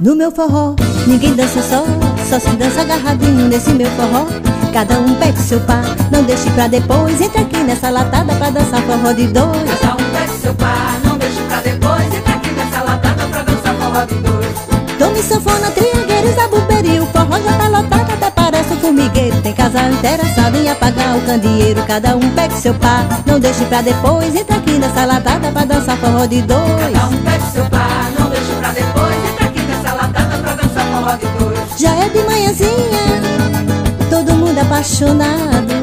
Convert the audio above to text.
No meu forró, ninguém dança só, só se dança agarradinho nesse meu forró. Cada um pede seu par, não deixe pra depois. Entra aqui nessa latada pra dançar forró de dois. Cada um pede seu par, não deixe pra depois. Entra aqui nessa latada pra dançar forró de dois. Tome sanfona, triangueiro, zabuberio. O forró já tá lotado, até parece um formigueiro. Tem casal interessado em apagar o candeeiro. Cada um pede seu par, não deixe pra depois. Entra aqui nessa latada pra dançar forró de dois. Cada um pede seu par, não deixe pra depois. Entra aqui nessa latada pra dançar forró de dois. Já é de manhãzinha, todo mundo apaixonado.